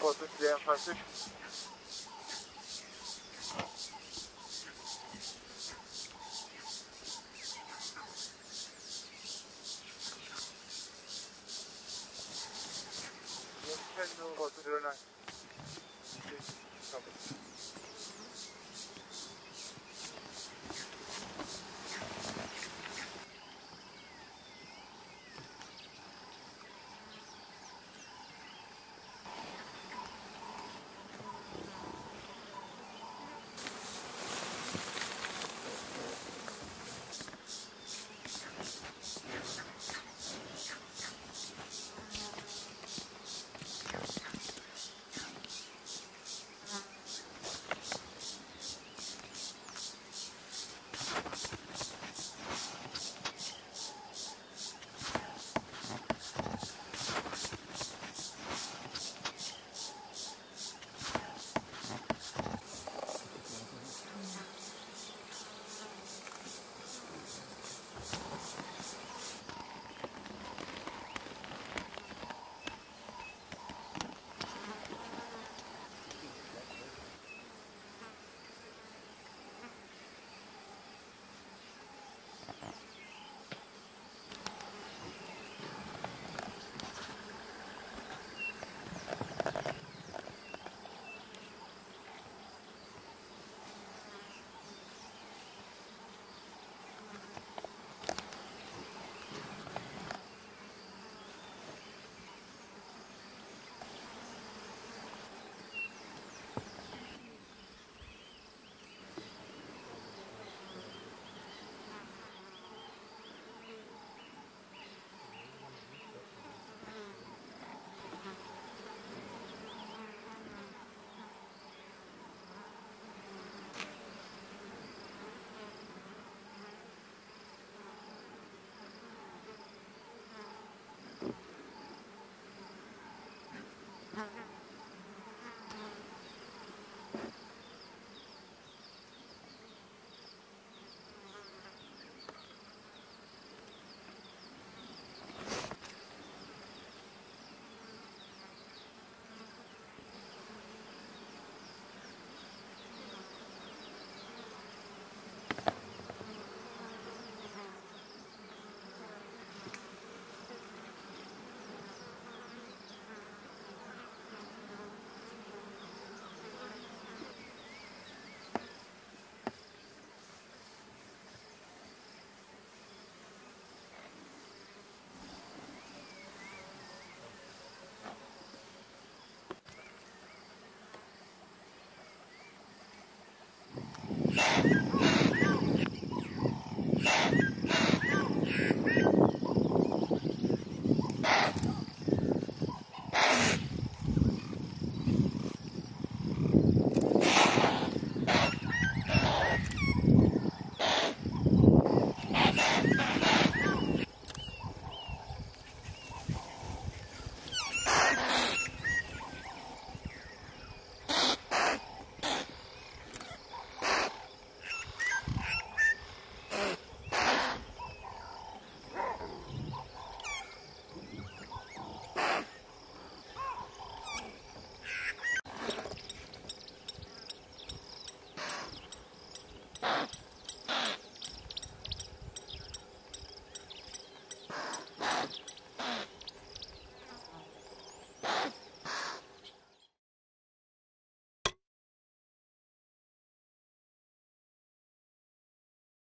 Vorsicht, leeren Fahrzeug. Mm-hmm.